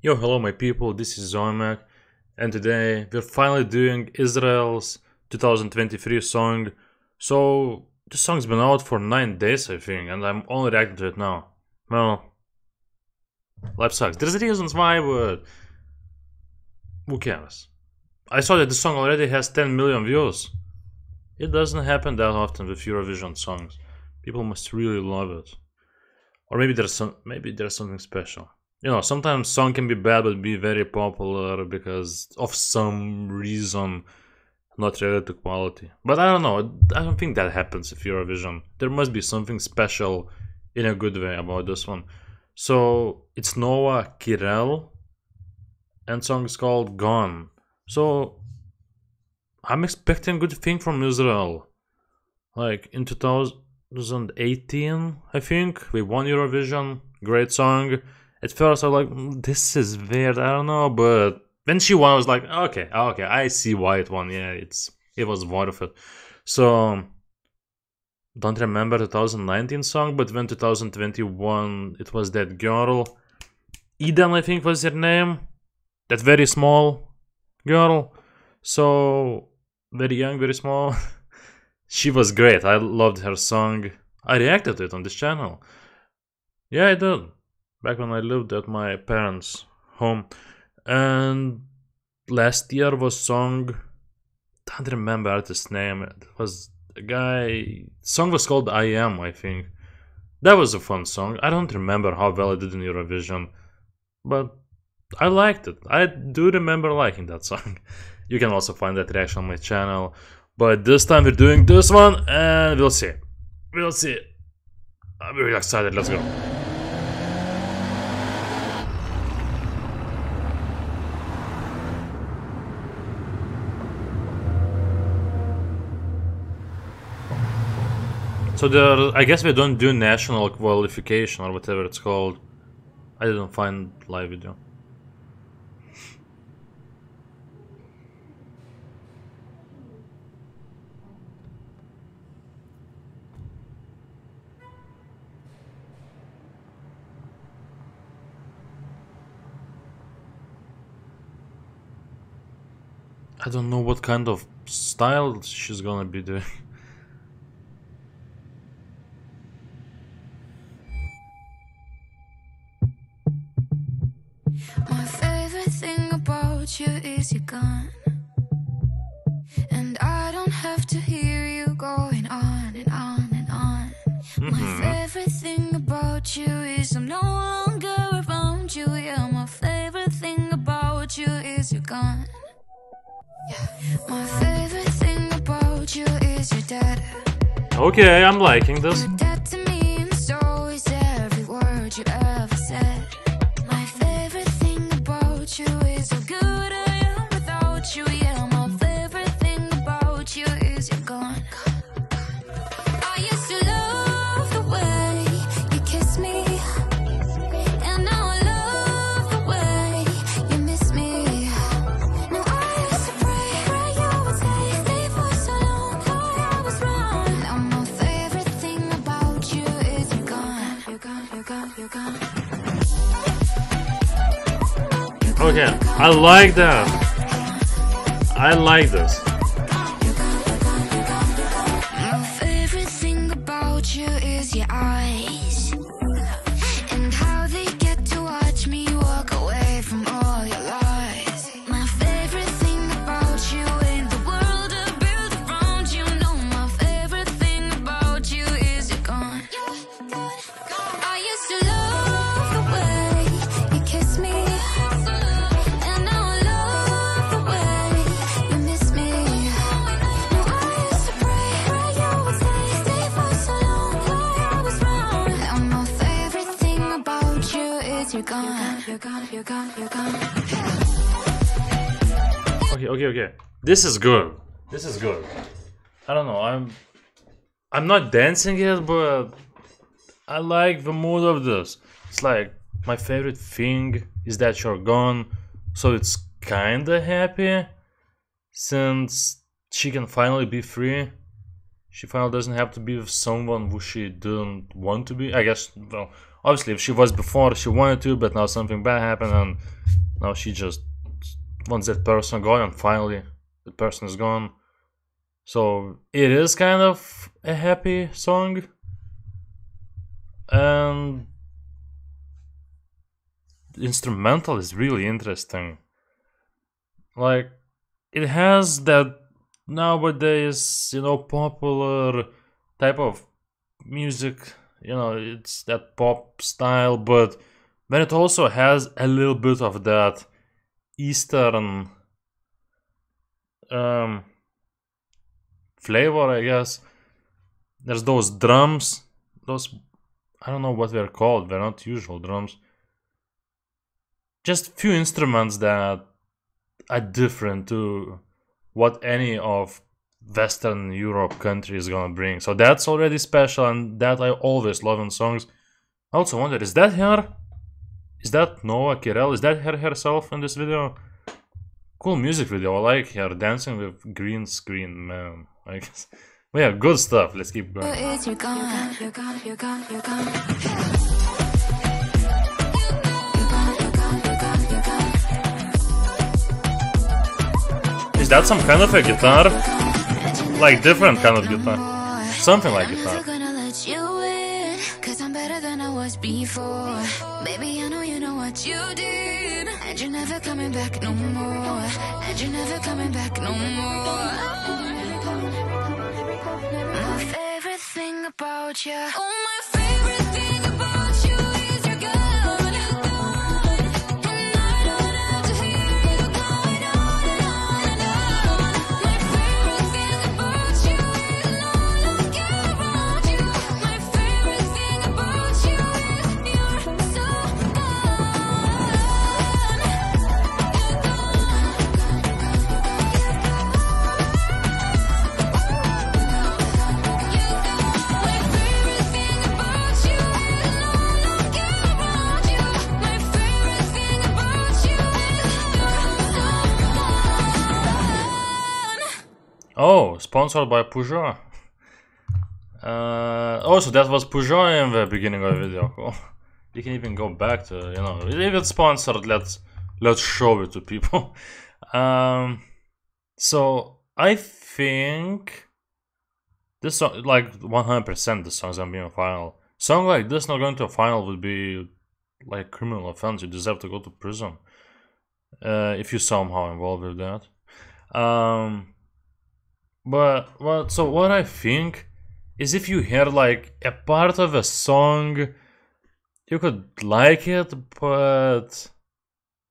Yo, hello my people, this is Ziomek, and today we're finally doing Israel's 2023 song. So, this song's been out for 9 days, I think, and I'm only reacting to it now. Well, life sucks. There's reasons why, but who cares? I saw that the song already has 10 million views. It doesn't happen that often with Eurovision songs. People must really love it. Or maybe there's some maybe there's something special you know sometimes song can be bad but be very popular because of some reason not related to quality. But i don't know i don't think that happens if eurovision there must be something special in a good way about this one. So it's Noa Kirel and song is called gone. So i'm expecting good thing from israel. Like in 2018 i think we won eurovision. Great song at first I was like, mm, this is weird, I don't know, but when she won, I was like, okay, okay, I see why it won. Yeah, it's it was worth it. So don't remember 2019 song, but when 2021 it was that girl, Eden I think was her name, that very small girl. So very young, very small. she was great. I loved her song. I reacted to it on this channel. Yeah, I did back when I lived at my parents' home. And last year was song I don't remember artist's name. It was a guy song was called I Am, I think. That was a fun song. I don't remember how well it did in Eurovision, but I liked it. I do remember liking that song. You can also find that reaction on my channel. But this time we're doing this one and we'll see. We'll see. I'm really excited. Let's go. So there, I guess we don't do national qualification or whatever it's called. I didn't find live video. I don't know what kind of style she's gonna be doing. you is you're gone. And I don't have to hear you going on and on and on. Mm-hmm. My favorite thing about you is I'm no longer around you. Yeah, my favorite thing about you is you're gone. My favorite thing about you is you're dead. Okay, I'm liking this. Okay, I like that. I like this. Okay, okay, okay. This is good. This is good. I don't know. I'm I'm not dancing yet, but I like the mood of this. It's like my favorite thing is that you're gone, so it's kinda happy since she can finally be free. She finally doesn't have to be with someone who she didn't want to be. I guess, well, obviously if she was before she wanted to, but now something bad happened and now she just wants that person gone and finally the person is gone. So it is kind of a happy song. And the instrumental is really interesting. Like it has that nowadays, you know, popular type of music, you know, it's that pop style, but then it also has a little bit of that eastern um flavor, I guess. There's those drums, those I don't know what they're called, they're not usual drums. Just few instruments that are different to what any of Western Europe country is gonna bring. So that's already special and that I always love in songs. I also wonder, is that her? Is that Noa Kirel? Is that her herself in this video? Cool music video, I like her dancing with green screen, man. I guess. But yeah, good stuff. Let's keep going. You're gone, you're gone, you're gone, you're gone. Is that some kind of a guitar? Like different kind of guitar. Something like guitar. Cause I'm better than I was before. Baby, I know you know what you did. And you're never coming back no more. And you're never coming back no more. My favorite thing about you. Sponsored by Peugeot. Uh, also, that was Peugeot in the beginning of the video. You can even go back to, you know, if it's sponsored, let's let's show it to people. Um, so I think this song, like 100%, the song's gonna be on final. Song like this not going to a final would be like criminal offense. You deserve to go to prison uh, if you somehow involved with that. Um, but what? So what I think is if you hear like a part of a song, you could like it, but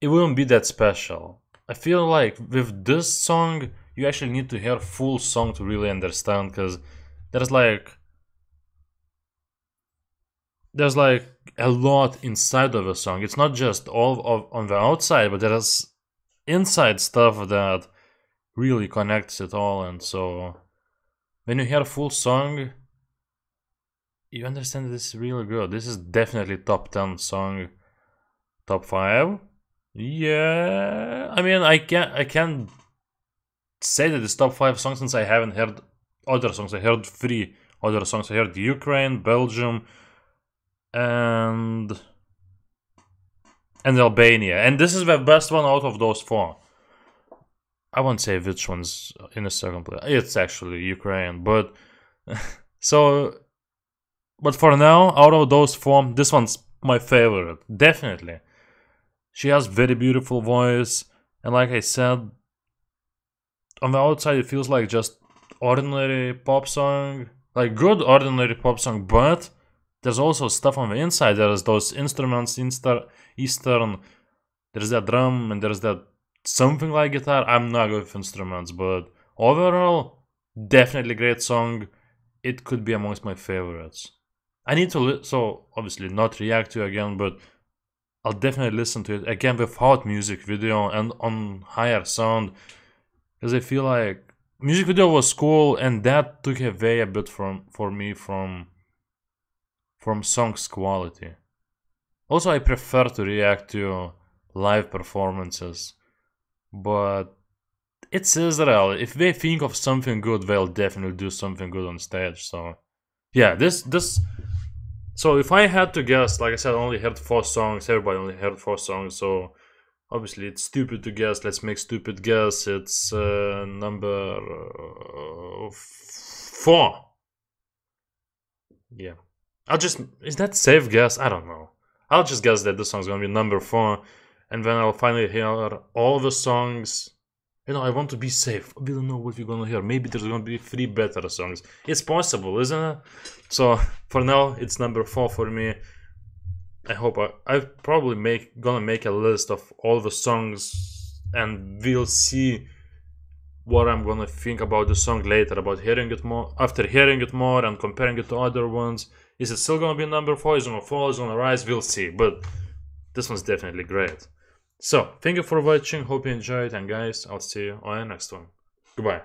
it wouldn't be that special. I feel like with this song, you actually need to hear full song to really understand, because there's like there's like a lot inside of a song. It's not just all of on the outside, but there's inside stuff that really connects it all. And so when you hear a full song, you understand this is really good. This is definitely top 10 song, top 5. Yeah, I mean, I can I can say that it's top 5 songs since I haven't heard other songs. I heard three other songs. I heard Ukraine, Belgium, and and Albania. And this is the best one out of those four. I won't say which one's in the second place. It's actually Ukraine, but so but for now, out of those four, this one's my favorite. Definitely. She has very beautiful voice, and like I said, on the outside it feels like just ordinary pop song, like good ordinary pop song, but there's also stuff on the inside. There's those instruments, Eastern. There's that drum and there's that something like guitar. I'm not good with instruments, but overall, definitely great song. It could be amongst my favorites. I need to li- so obviously not react to again, but I'll definitely listen to it again without music video and on higher sound because I feel like music video was cool and that took away a bit from for me from from songs quality. Also, I prefer to react to live performances, but it's Israel. If they think of something good, they'll definitely do something good on stage. So, yeah, this this So if I had to guess, like I said, I only heard four songs. Everybody only heard four songs, so obviously it's stupid to guess. Let's make stupid guess. It's uh, number uh, four. Yeah, I'll just is that safe guess? I don't know. I'll just guess that this song's gonna be number four, and then I'll finally hear all the songs. You know, I want to be safe. We don't know what we're gonna hear. Maybe there's gonna be three better songs. It's possible, isn't it? So for now, it's number four for me. I hope I, I probably make gonna make a list of all the songs, and we'll see what I'm gonna think about the song later. About hearing it more after hearing it more and comparing it to other ones. Is it still gonna be number four? Is it gonna fall? Is it gonna rise? We'll see. But this one's definitely great. So thank you for watching. Hope you enjoyed, and guys, I'll see you on the next one. Goodbye.